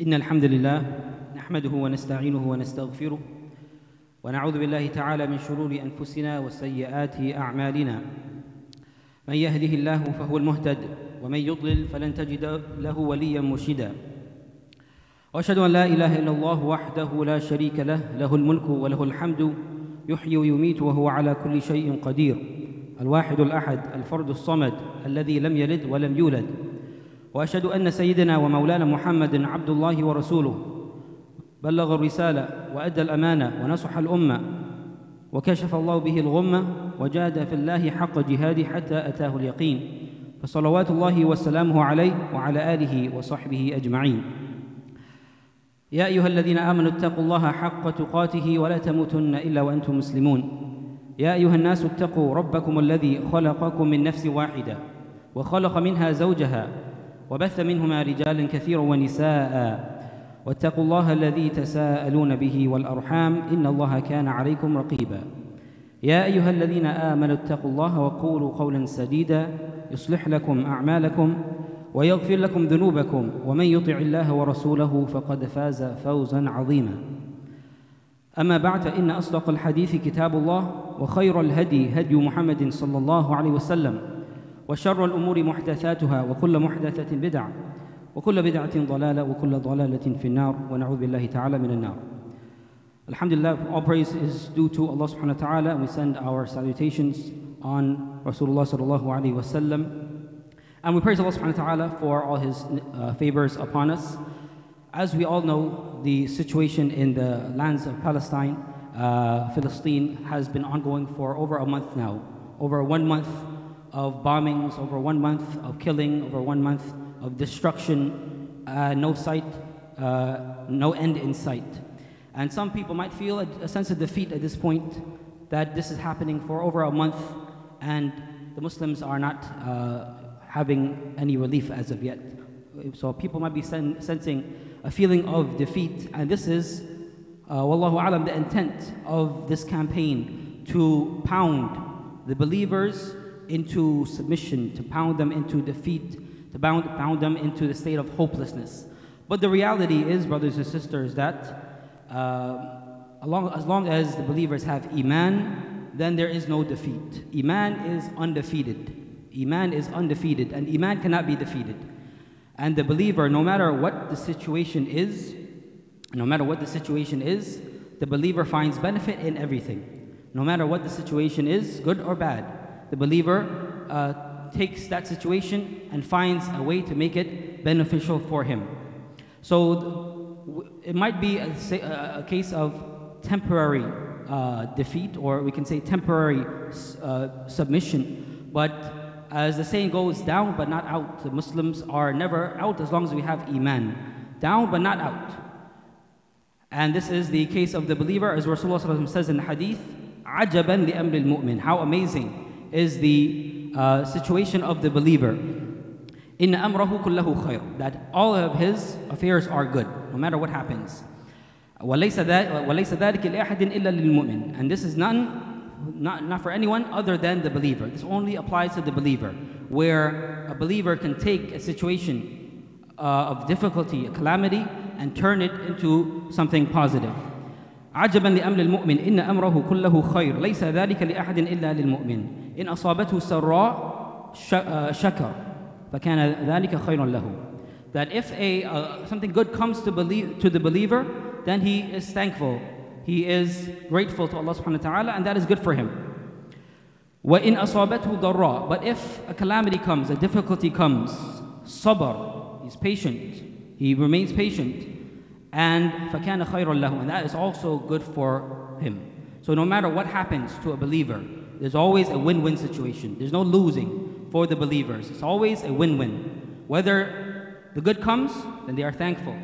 إن الحمد لله نحمده ونستعينه ونستغفره ونعوذ بالله تعالى من شرور أنفسنا وسيئات أعمالنا. من يهده الله فهو المهتد ومن يضلل فلن تجد له وليا مرشدا. وأشهد أن لا إله إلا الله وحده لا شريك له له الملك وله الحمد يحيي ويميت وهو على كل شيء قدير. الواحد الأحد الفرد الصمد الذي لم يلد ولم يولد. وأشهد أن سيدنا ومولانا محمد عبد الله ورسوله بلغ الرسالة وأدى الأمانة ونصح الأمة وكشف الله به الغمة وجاد في الله حق جهاده حتى أتاه اليقين. فصلوات الله وسلامه عليه وعلى آله وصحبه أجمعين. يا أيها الذين آمنوا اتقوا الله حق تقاته ولا تموتن إلا وأنتم مسلمون. يا أيها الناس اتقوا ربكم الذي خلقكم من نفس واحدة وخلق منها زوجها وبث منهما رجالا كثيرا ونساء. واتقوا الله الذي تساءلون به والأرحام إن الله كان عليكم رقيبا. يا أيها الذين آمنوا اتقوا الله وقولوا قولا سديدا يصلح لكم أعمالكم ويغفر لكم ذنوبكم ومن يطع الله ورسوله فقد فاز فوزا عظيما. أما بعد فان أصدق الحديث كتاب الله وخير الهدي هدي محمد صلى الله عليه وسلم. وشر الامور محدثاتها وكل محدثه بدعه وكل بدعه ضلاله وكل ضلاله في النار ونعوذ بالله تعالى من النار Alhamdulillah, all praise is due to Allah subhanahu wa ta'ala, and we send our salutations on Rasulullah sallallahu alayhi wa sallam. And we praise Allah subhanahu wa ta'ala for all his uh, favors upon us. As we all know, the situation in the lands of Palestine, uh, Philistine, has been ongoing for over a month now. Over one month of bombings, over one month of killing, over one month of destruction, uh, no sight, no end in sight. And some people might feel a, a sense of defeat at this point that this is happening for over a month and the Muslims are not having any relief as of yet. So people might be sen- sensing a feeling of defeat, and this is, uh, wallahu alam, the intent of this campaign to pound the believers into submission, to pound them into defeat, to pound, pound them into the state of hopelessness. But the reality is, brothers and sisters, that uh, along, as long as the believers have iman, then there is no defeat. Iman is undefeated. Iman is undefeated, and Iman cannot be defeated. And the believer, no matter what the situation is, no matter what the situation is, the believer finds benefit in everything. No matter what the situation is, good or bad, the believer uh, takes that situation and finds a way to make it beneficial for him. So it might be a, a case of temporary uh, defeat, or we can say temporary uh, submission, but as the saying goes, down but not out. The Muslims are never out as long as we have Iman. Down but not out. And this is the case of the believer, as Rasulullah says in the hadith, عَجَبًا لِأَمْرِ الْمُؤْمِنِ How amazing is the uh, situation of the believer. إِنَّ أَمْرَهُ كُلَّهُ خَيْرٌ That all of his affairs are good, no matter what happens. وَلَيْسَ ذَلِكَ لِأَحَدٍ إِلَّا لِلْمُؤْمِنِ And this is none not, not for anyone other than the believer. This only applies to the believer, where a believer can take a situation uh, of difficulty, a calamity, and turn it into something positive. عجبا لأمر المؤمن إن أمره كله خير ليس ذلك لأحد إلا للمؤمن إن أصابته سراء شكر فكان ذلك خيرا له that if a, uh, something good comes to, believe, to the believer then he is thankful he is grateful to Allah subhanahu wa ta'ala and that is good for him. وَإِنْ أَصَابَتْهُ ضَرَّا But if a calamity comes, a difficulty comes, sabr, he's patient, he remains patient, and فَكَانَ خَيْرًا لَهُ And that is also good for him. So no matter what happens to a believer, there's always a win-win situation. There's no losing for the believers. It's always a win-win. Whether the good comes, then they are thankful.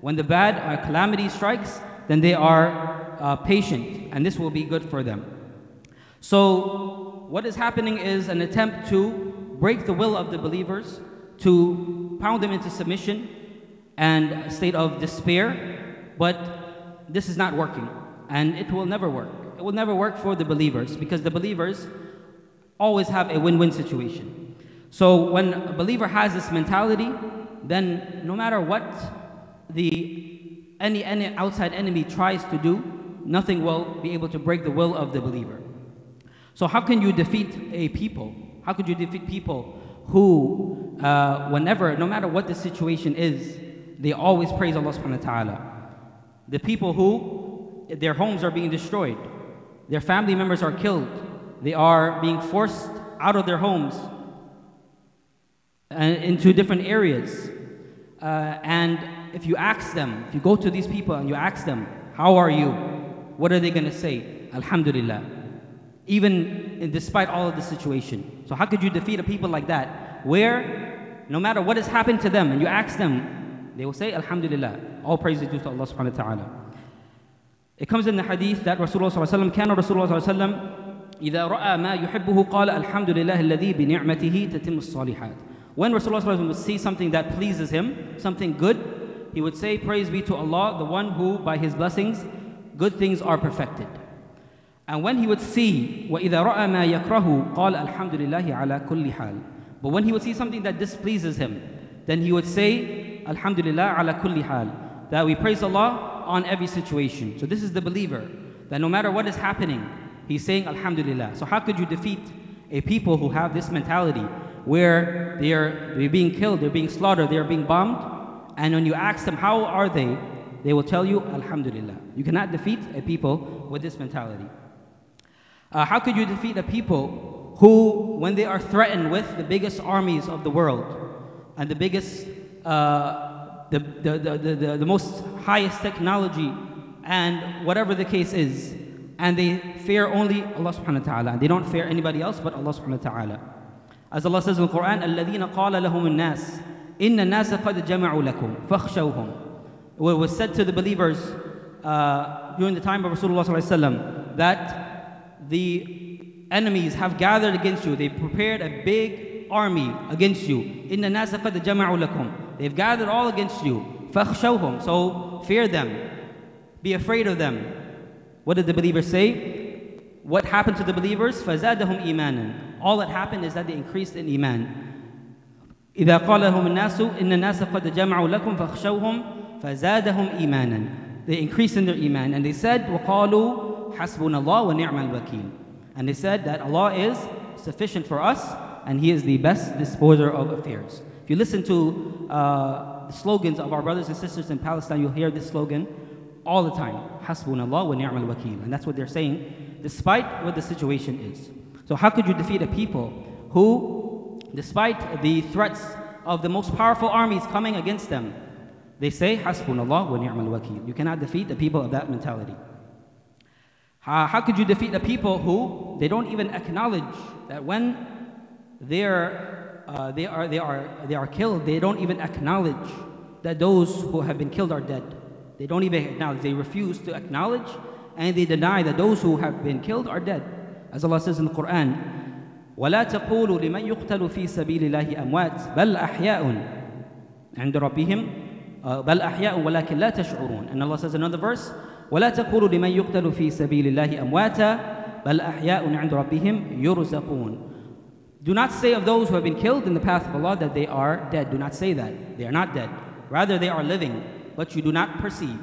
When the bad or calamity strikes, then they are uh, patient, and this will be good for them. So, what is happening is an attempt to break the will of the believers, to pound them into submission and a state of despair, but this is not working, and it will never work. Will never work for the believers because the believers always have a win win situation. So, when a believer has this mentality, then no matter what the any, any outside enemy tries to do, nothing will be able to break the will of the believer. So how can you defeat a people? How could you defeat people who, uh, whenever, no matter what the situation is, they always praise Allah subhanahu wa ta'ala? The people who their homes are being destroyed, their family members are killed, they are being forced out of their homes and into different areas. Uh, and if you ask them, if you go to these people and you ask them, How are you? What are they going to say? Alhamdulillah. Even in, despite all of the situation. So, how could you defeat a people like that? Where no matter what has happened to them and you ask them, they will say, Alhamdulillah. All praise is due to Allah subhanahu wa ta'ala. It comes in the hadith that Rasulullah sallallahu alayhi wa sallam, كان رسول الله صلى الله عليه وسلم إذا رأى ما يحبه قال الحمد لله الذي بنعمته تتم الصالحات. When Rasulullah would see something that pleases him, something good, he would say, Praise be to Allah, the one who, by his blessings, good things are perfected. And when he would see, وَإِذَا رَأَى مَا يَكْرَهُ قَالَ الْحَمْدُ لِلَّهِ عَلَى كُلِّ حَالٍ But when he would see something that displeases him, then he would say, Alhamdulillah ala kulli hal. That we praise Allah on every situation. So this is the believer. That no matter what is happening, he's saying Alhamdulillah. So how could you defeat a people who have this mentality where they are they're being killed, they're being slaughtered, they are being bombed? And when you ask them, how are they? They will tell you, Alhamdulillah. You cannot defeat a people with this mentality. Uh, how could you defeat a people who, when they are threatened with the biggest armies of the world and the biggest, uh, the, the, the, the, the most highest technology and whatever the case is, and they fear only Allah subhanahu wa ta'ala. They don't fear anybody else but Allah subhanahu wa ta'ala. As Allah says in the Quran, الَّذِينَ قَالَ لَهُمُ النَّاسِ إِنَّ النَّاسَ قَدْ جَمَعُوا لَكُمْ فَاخْشَوْهُمْ It was said to the believers uh, during the time of Rasulullah that the enemies have gathered against you. They prepared a big army against you. إِنَّ النَّاسَ قَدْ جَمَعُوا لَكُمْ They've gathered all against you. فَاخْشَوْهُمْ So fear them. Be afraid of them. What did the believers say? What happened to the believers? فَزَادَهُمْ إِيمَانًا All that happened is that they increased in iman. إذا قال لهم الناس إن الناس قد جمعوا لكم فاخشوهم فزادهم إيمانا They increased in their iman and they said وقالوا حسبنا الله ونعم الوكيل And they said that Allah is sufficient for us and He is the best disposer of affairs. If you listen to uh, the slogans of our brothers and sisters in Palestine, you'll hear this slogan all the time. Hasbunallah wa ni'mal wakil. And that's what they're saying, despite what the situation is. So how could you defeat a people who, despite the threats of the most powerful armies coming against them, they say, Hasbunallah wa ni'mal wakil. You cannot defeat the people of that mentality. How, how could you defeat a people who they don't even acknowledge that when they're, uh, they, are, they, are, they are killed, they don't even acknowledge that those who have been killed are dead. They don't even acknowledge. They refuse to acknowledge and they deny that those who have been killed are dead. As Allah says in the Quran, ولا تقولوا لمن يقتل في سبيل الله أموات بل أحياء عند ربهم بل أحياء ولكن لا تشعرون. And Allah says in another verse, ولا تقولوا لمن يقتل في سبيل الله أمواتا بل أحياء عند ربهم يرزقون. do not say of those who have been killed in the path of Allah that they are dead. Do not say that. They are not dead. Rather, they are living but you do not perceive.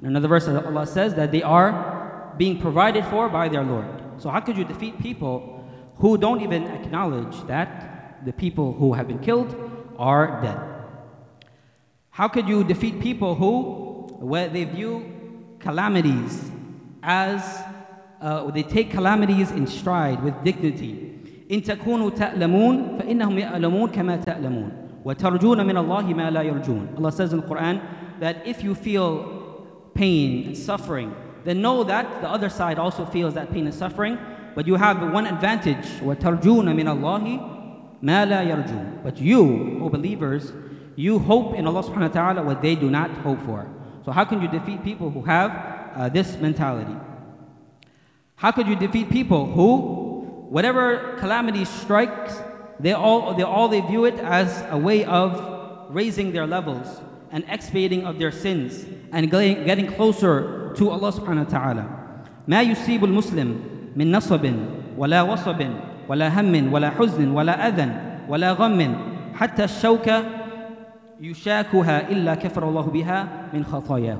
In another verse, Allah says that they are being provided for by their Lord. So, how could you defeat people who don't even acknowledge that the people who have been killed are dead? How could you defeat people who, where they view calamities as uh, they take calamities in stride with dignity? إن تكونوا تألمون فإنهم يألمون كما تألمون وترجون من الله ما لا يرجون. Allah says in the Quran that if you feel pain and suffering, then know that the other side also feels that pain and suffering. But you have one advantage. وَتَرْجُونَ مِنَ اللَّهِ مَا لَا يَرْجُونَ But you, O believers, you hope in Allah subhanahu wa ta'ala what they do not hope for. So how can you defeat people who have uh, this mentality? How could you defeat people who, whatever calamity strikes, they all, they all they view it as a way of raising their levels and expiating of their sins and getting closer to Allah subhanahu wa ta'ala. ما يصيب المسلم من نصب ولا وصب ولا هم ولا حزن ولا أذى ولا غم حتى الشوكة يشاكها إلا كفر الله بها من خطاياه.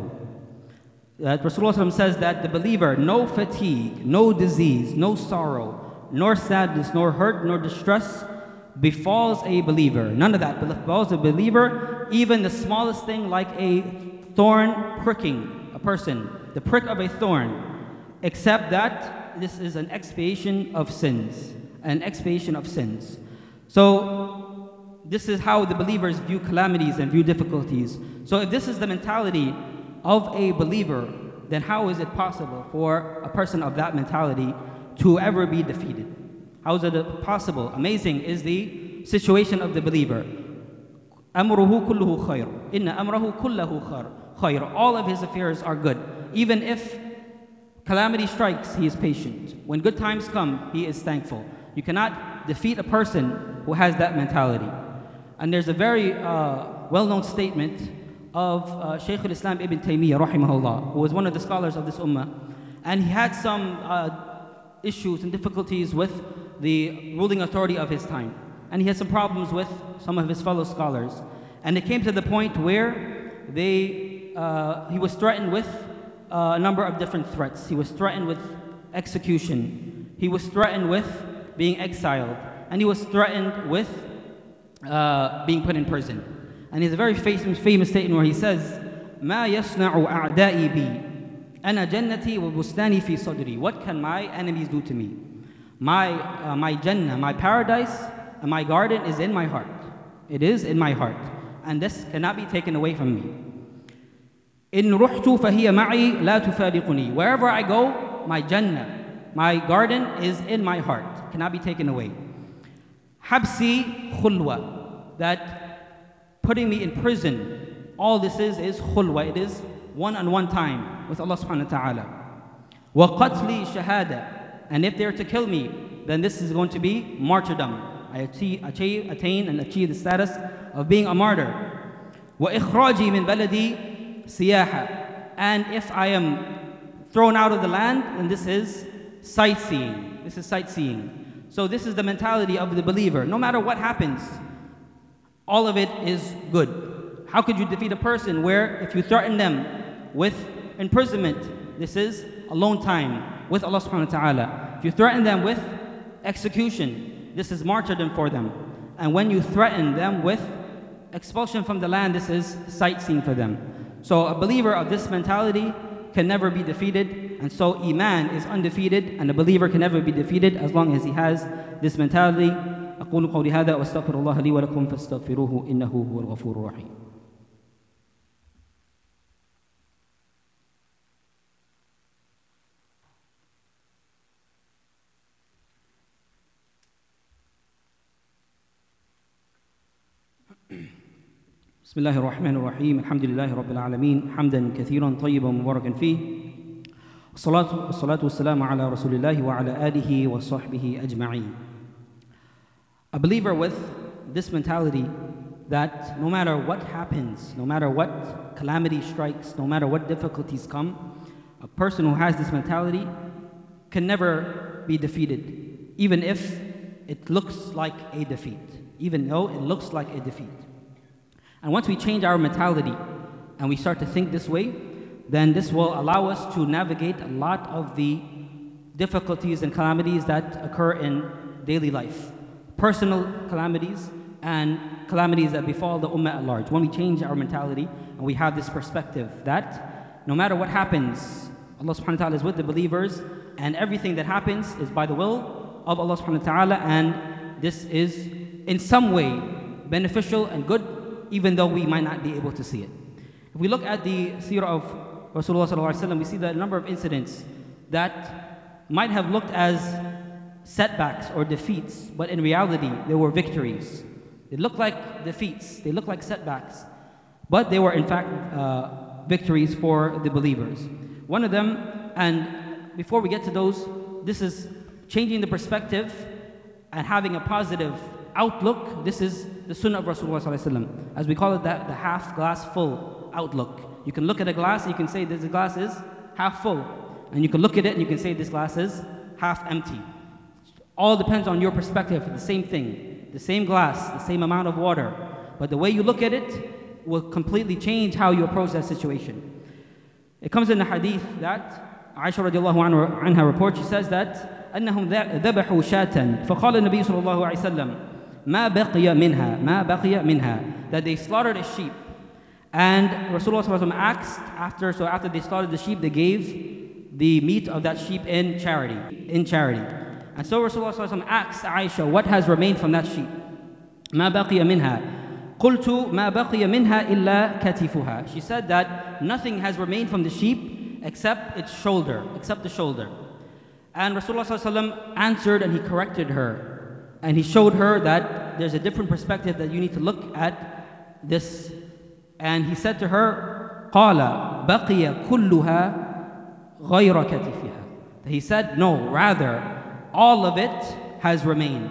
That Rasulullah says that the believer, no fatigue, no disease, no sorrow, nor sadness, nor hurt, nor distress befalls a believer. None of that befalls a believer, even the smallest thing like a thorn pricking a person, the prick of a thorn, except that this is an expiation of sins, an expiation of sins. So, this is how the believers view calamities and view difficulties. So, if this is the mentality of a believer, then how is it possible for a person of that mentality to ever be defeated? How is it possible? Amazing is the situation of the believer. أمره كله خير إن أمره كله خير All of his affairs are good. Even if calamity strikes, he is patient. When good times come, he is thankful. You cannot defeat a person who has that mentality. And there's a very uh, well-known statement of uh, Shaykh al-Islam ibn Taymiyyah rahimahullah, who was one of the scholars of this ummah. And he had some uh, issues and difficulties with the ruling authority of his time. And he had some problems with some of his fellow scholars. And it came to the point where they, uh, he was threatened with uh, a number of different threats. He was threatened with execution. He was threatened with being exiled. And he was threatened with uh, being put in prison. And he has a very famous, famous statement where he says, ما يصنع أعدائي بي أنا جنتي وبستاني في صدري What can my enemies do to me? My, uh, my Jannah, my paradise, and my garden is in my heart. It is in my heart. And this cannot be taken away from me. إن رحت فهي معي لا تفارقني. Wherever I go, my Jannah, my garden is in my heart. Cannot be taken away. حبسي خلوة. That putting me in prison, all this is is khulwa. It is one on one time with Allah subhanahu wa ta'ala. وقتلي شهادة. And if they're to kill me, then this is going to be martyrdom. I achieve, achieve, attain and achieve the status of being a martyr. وإخراجي من بلدي سياحة. And if I am thrown out of the land, then this is sightseeing. This is sightseeing. So this is the mentality of the believer. No matter what happens, all of it is good. How could you defeat a person where if you threaten them with imprisonment, this is alone time with Allah subhanahu wa ta'ala. If you threaten them with execution, this is martyrdom for them. And when you threaten them with expulsion from the land, this is sightseeing for them. So a believer of this mentality can never be defeated. And so Iman is undefeated, and a believer can never be defeated as long as he has this mentality. أقول قولي هذا وأستغفر الله لي ولكم فاستغفروه إنه هو الغفور الرحيم بسم الله الرحمن الرحيم الحمد لله رب العالمين حمدا كثيرا طيبا مباركا فيه والصلاة, والصلاة والسلام على رسول الله وعلى آله وصحبه أجمعين A believer with this mentality that no matter what happens, no matter what calamity strikes, no matter what difficulties come, a person who has this mentality can never be defeated, even if it looks like a defeat, even though it looks like a defeat. And once we change our mentality and we start to think this way, then this will allow us to navigate a lot of the difficulties and calamities that occur in daily life. Personal calamities and calamities that befall the ummah at large. When we change our mentality and we have this perspective that no matter what happens, Allah subhanahu wa ta'ala is with the believers and everything that happens is by the will of Allah subhanahu wa ta'ala and this is in some way beneficial and good even though we might not be able to see it. If we look at the seerah of Rasulullah we see that a number of incidents that might have looked as setbacks or defeats, but in reality they were victories. They looked like defeats, they looked like setbacks, but they were in fact uh, victories for the believers. One of them, and before we get to those, this is changing the perspective and having a positive outlook, this is the sunnah of Rasulullah as we call it that, the half glass full outlook. You can look at a glass and you can say this glass is half full. And you can look at it and you can say this glass is half empty. All depends on your perspective, the same thing. The same glass, the same amount of water. But the way you look at it will completely change how you approach that situation. It comes in the hadith that Aisha radiallahu anha, anha reports, she says that أنهم ذبحوا شاة فقال النبي صلى الله عليه وسلم ما بقي منها ما بقي منها that they slaughtered a sheep and Rasulullah ﷺ asked after so after they slaughtered the sheep they gave the meat of that sheep in charity in charity and so Rasulullah ﷺ asked Aisha what has remained from that sheep ما بقي منها قلت ما بقي منها إلا كتفها She said that nothing has remained from the sheep except its shoulder, except the shoulder. And Rasulullah ﷺ answered and he corrected her. And he showed her that there's a different perspective that you need to look at this. And he said to her, قال بقي كلها غير كتفها. He said, no, rather, all of it has remained.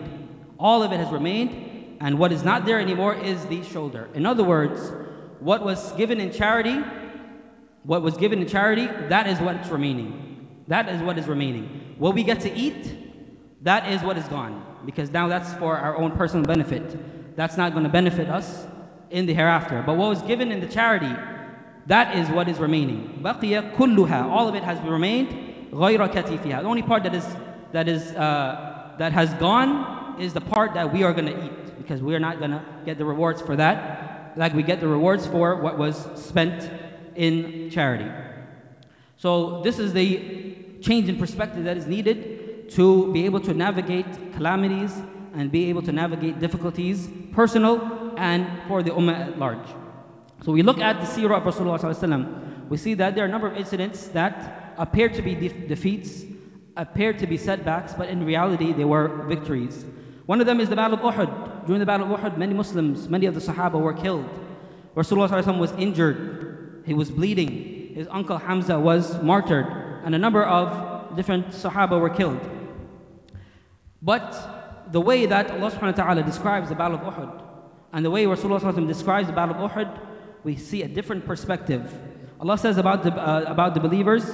All of it has remained and what is not there anymore is the shoulder. In other words, what was given in charity, what was given in charity, that is what's remaining. That is what is remaining. What we get to eat, that is what is gone. Because now that's for our own personal benefit. That's not going to benefit us in the hereafter. But what was given in the charity, that is what is remaining. بقي كلها, all of it has remained. غير كتفها. The only part that is that is uh, that has gone is the part that we are going to eat because we are not going to get the rewards for that, like we get the rewards for what was spent in charity. So, this is the change in perspective that is needed to be able to navigate calamities and be able to navigate difficulties, personal and for the ummah at large. So, we look at the seerah of Rasulullah, we see that there are a number of incidents that appear to be de defeats, appear to be setbacks, but in reality they were victories. One of them is the Battle of Uhud. During the Battle of Uhud, many Muslims, many of the Sahaba were killed. Rasulullah was injured. He was bleeding. His uncle Hamza was martyred. And a number of different Sahaba were killed. But the way that Allah subhanahu wa ta'ala describes the Battle of Uhud and the way Rasulullah describes the Battle of Uhud, we see a different perspective. Allah says about the, uh, about the believers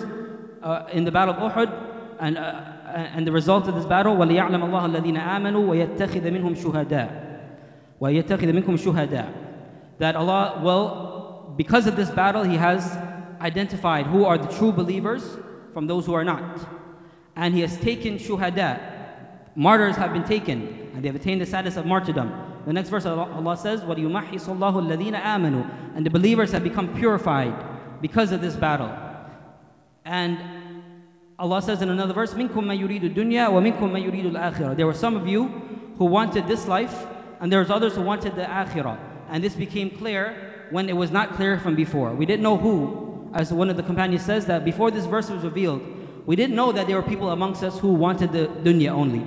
uh, in the Battle of Uhud, and uh, and the result of this battle وَلِيَعْلَمَ اللَّهَ الَّذِينَ آمَنُوا وَيَتَّخِذَ مِنْهُمْ شُهَدَاء وَيَتَّخِذَ مِنْكُمْ شُهَدَاء that Allah will because of this battle he has identified who are the true believers from those who are not and he has taken shuhada martyrs have been taken and they have attained the status of martyrdom the next verse Allah says وَلِيُمَحِّصَ اللَّهُ الَّذِينَ آمَنُوا and the believers have become purified because of this battle and Allah says in another verse, مِنْكُمْ مَنْ يُرِيدُ الدُّنْيَا وَمِنْكُمْ مَنْ يُرِيدُ الْآخِرَةِ There were some of you who wanted this life, and there was others who wanted the akhirah. And this became clear when it was not clear from before. We didn't know who, as one of the companions says, that before this verse was revealed, we didn't know that there were people amongst us who wanted the dunya only.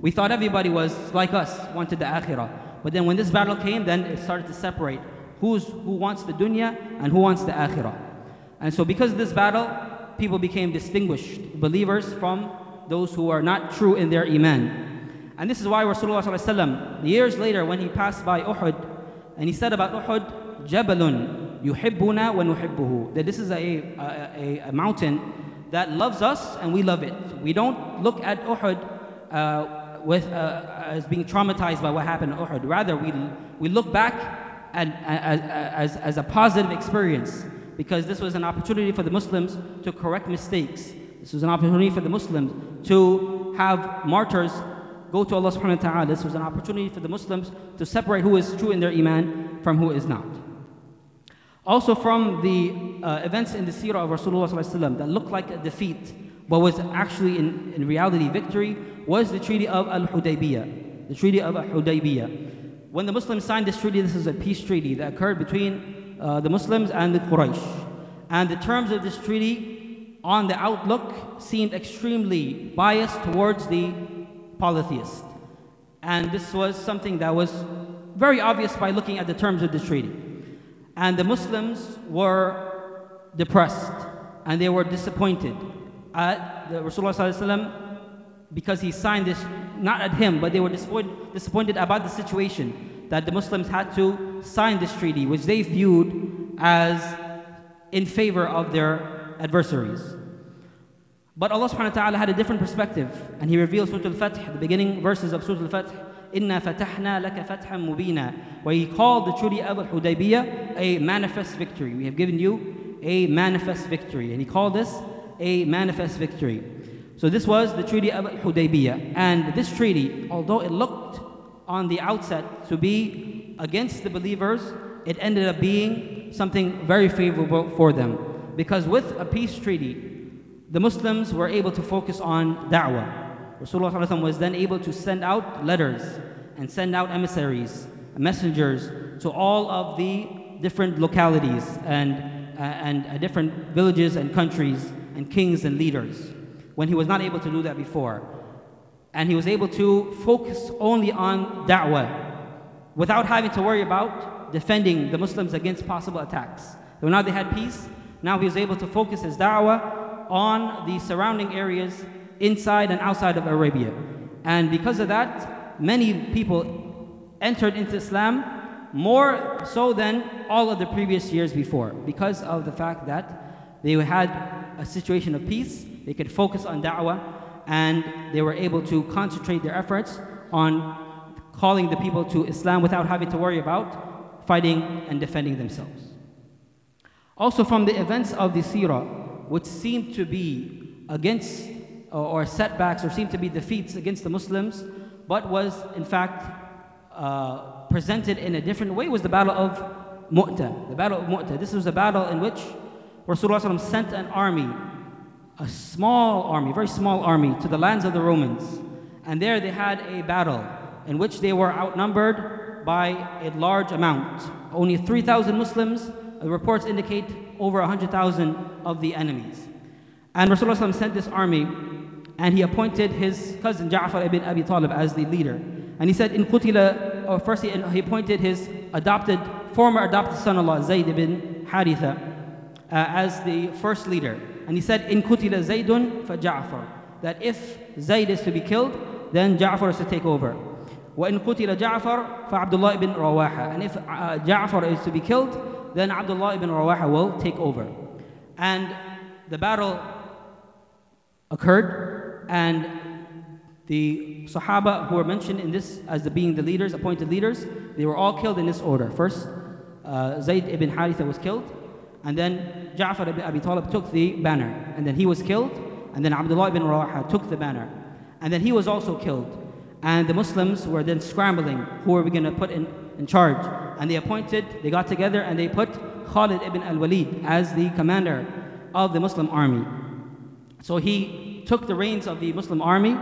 We thought everybody was like us, wanted the akhirah. But then when this battle came, then it started to separate who's, who wants the dunya and who wants the akhirah. And so because of this battle, people became distinguished believers from those who are not true in their iman. And this is why Rasulullah years later when he passed by Uhud and he said about Uhud, Jabalun yuhibbuna wa nuhibbuhu. That this is a, a, a, mountain that loves us and we love it. We don't look at Uhud uh, with, uh, as being traumatized by what happened at Uhud. Rather, we, we look back and, as, as, as a positive experience because this was an opportunity for the Muslims to correct mistakes. This was an opportunity for the Muslims to have martyrs go to Allah subhanahu wa ta'ala. This was an opportunity for the Muslims to separate who is true in their iman from who is not. Also from the uh, events in the seerah of Rasulullah that looked like a defeat, but was actually in, in reality victory, was the Treaty of Al-Hudaybiyah. The Treaty of Al-Hudaybiyah. When the Muslims signed this treaty, this is a peace treaty that occurred between uh, the Muslims and the Quraysh. And the terms of this treaty on the outlook seemed extremely biased towards the polytheist. And this was something that was very obvious by looking at the terms of the treaty. And the Muslims were depressed and they were disappointed at the Rasulullah because he signed this, not at him, but they were disappointed, about the situation that the Muslims had to sign this treaty, which they viewed as in favor of their adversaries. But Allah subhanahu wa ta'ala had a different perspective, and He revealed Surah Al-Fath, the beginning verses of Surah Al-Fath, "Inna fatahna لَكَ فَتْحًا where He called the treaty of Hudaybiyah a manifest victory. We have given you a manifest victory, and He called this a manifest victory. So this was the Treaty of Hudaybiyah. And this treaty, although it looked on the outset to be against the believers, it ended up being something very favorable for them. Because with a peace treaty, the Muslims were able to focus on da'wah. Rasulullah was then able to send out letters and send out emissaries, messengers to all of the different localities and, uh, and uh, different villages and countries and kings and leaders when he was not able to do that before. And he was able to focus only on da'wah without having to worry about defending the Muslims against possible attacks. So now they had peace, now he was able to focus his da'wah on the surrounding areas inside and outside of Arabia. And because of that, many people entered into Islam more so than all of the previous years before because of the fact that they had a situation of peace, they could focus on da'wah, and they were able to concentrate their efforts on calling the people to Islam without having to worry about fighting and defending themselves. Also, from the events of the seerah, which seemed to be against or setbacks or seemed to be defeats against the Muslims, but was in fact uh, presented in a different way, was the Battle of Mu'tah. The Battle of Mu'tah. This was a battle in which Rasulullah sent an army, a small army, very small army, to the lands of the Romans. And there they had a battle in which they were outnumbered by a large amount. Only 3,000 Muslims, reports indicate over 100,000 of the enemies. And Rasulullah sent this army and he appointed his cousin Ja'far ibn Abi Talib as the leader. And he said, in Qutila, or first he, he appointed his adopted, former adopted son-in-law, Zayd ibn Haritha, uh, as the first leader. And he said, in Qutila Zaydun fa Ja'far, that if Zayd is to be killed, then Ja'far is to take over. وإن قتل جعفر فعبد الله ibn Rawaha. And if uh, Ja'far is to be killed, then Abdullah ibn Rawaha will take over. And the battle occurred and the Sahaba who were mentioned in this as the being the leaders, appointed leaders, they were all killed in this order. First, uh, Zayd ibn Haritha was killed, and then Ja'far ibn Abi Talib took the banner, and then he was killed, and then Abdullah ibn Rawaha took the banner, and then he was also killed. And the Muslims were then scrambling, who are we going to put in, in charge? And they appointed, they got together and they put Khalid ibn al-Walid as the commander of the Muslim army. So he took the reins of the Muslim army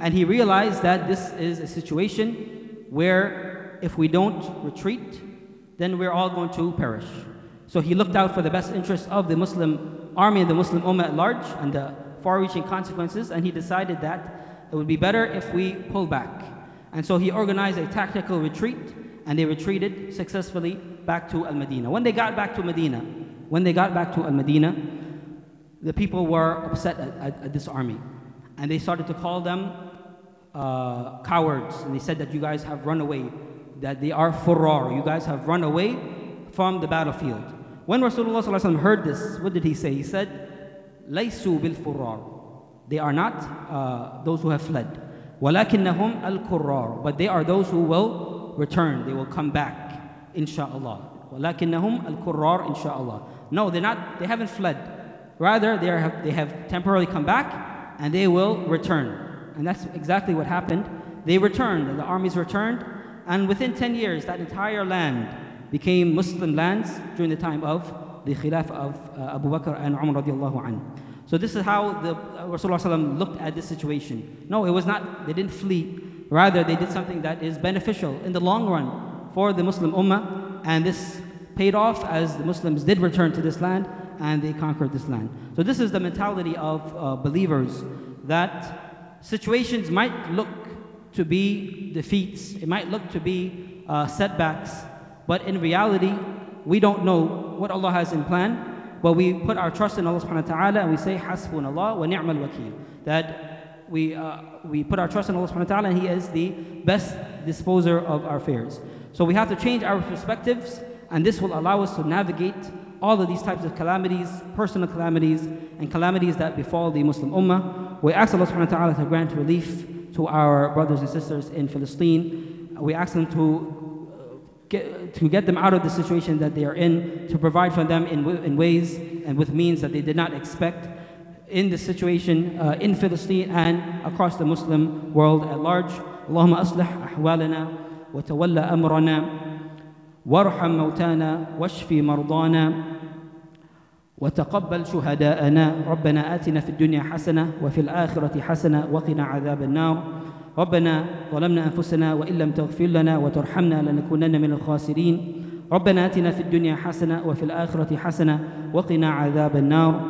and he realized that this is a situation where if we don't retreat, then we're all going to perish. So he looked out for the best interests of the Muslim army and the Muslim Ummah at large and the far reaching consequences, and he decided that it would be better if we pull back. And so he organized a tactical retreat, and they retreated successfully back to Al Medina. When they got back to Medina, when they got back to Al Medina, the people were upset at, at, at this army. And they started to call them uh, cowards. And they said that you guys have run away, that they are furrar. You guys have run away from the battlefield. When Rasulullah heard this, what did he say? He said, Laysu bil furrar. They are not uh, those who have fled. وَلَكِنَّهُمْ الْكُرَّارُ But they are those who will return. They will come back, inshaAllah. وَلَكِنَّهُمْ الْكُرَّارُ inshaAllah. No, they're not, they haven't fled. Rather, they, are, they have temporarily come back and they will return. And that's exactly what happened. They returned, the armies returned, and within 10 years, that entire land became Muslim lands during the time of the Khilaf of uh, Abu Bakr and Umar radiallahu anhu. So this is how the uh, Rasulullah looked at this situation. No, it was not, they didn't flee. Rather, they did something that is beneficial in the long run for the Muslim Ummah, and this paid off as the Muslims did return to this land and they conquered this land. So this is the mentality of uh, believers that situations might look to be defeats, it might look to be uh, setbacks, but in reality, we don't know what Allah has in plan. But we put our trust in Allah subhanahu wa ta'ala and we say, Allah wa ni'mal wakil. That we, uh, we put our trust in Allah subhanahu wa ta'ala and He is the best disposer of our affairs. So we have to change our perspectives and this will allow us to navigate all of these types of calamities, personal calamities, and calamities that befall the Muslim Ummah. We ask Allah subhanahu wa ta'ala to grant relief to our brothers and sisters in Palestine we ask them to, get, to get them out of the situation that they are in, to provide for them in, in ways and with means that they did not expect in the situation uh, in Philistine and across the Muslim world at large. اللهم أصلح أحوالنا وتولى أمرنا وارحم موتانا واشف مرضانا وتقبل شهداءنا. ربنا آتنا في الدنيا حسنة وفي الآخرة حسنة وقنا عذاب النار. ربنا ظلمنا أنفسنا وإن لم تغفر لنا وترحمنا لنكونن من الخاسرين. ربنا آتنا في الدنيا حسنة وفي الآخرة حسنة وقنا عذاب النار.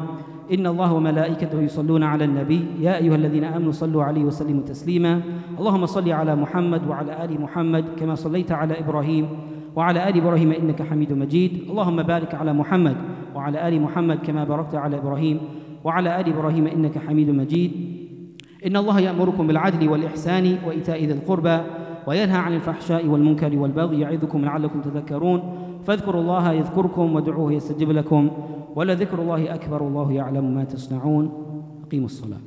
إن الله وملائكته يصلون على النبي. يا أيها الذين آمنوا صلوا عليه وسلموا تسليما. اللهم صل على محمد وعلى آل محمد كما صليت على إبراهيم وعلى آل إبراهيم إنك حميد مجيد. اللهم بارك على محمد وعلى آل محمد كما باركت على إبراهيم وعلى آل إبراهيم إنك حميد مجيد. إن الله يأمركم بالعدل والإحسان وإيتاء ذي القربى وينهى عن الفحشاء والمنكر والبغي يعظكم لعلكم تذكرون. فاذكروا الله يذكركم وادعوه يستجب لكم ولذكر الله أكبر الله يعلم ما تصنعون. أقيموا الصلاة.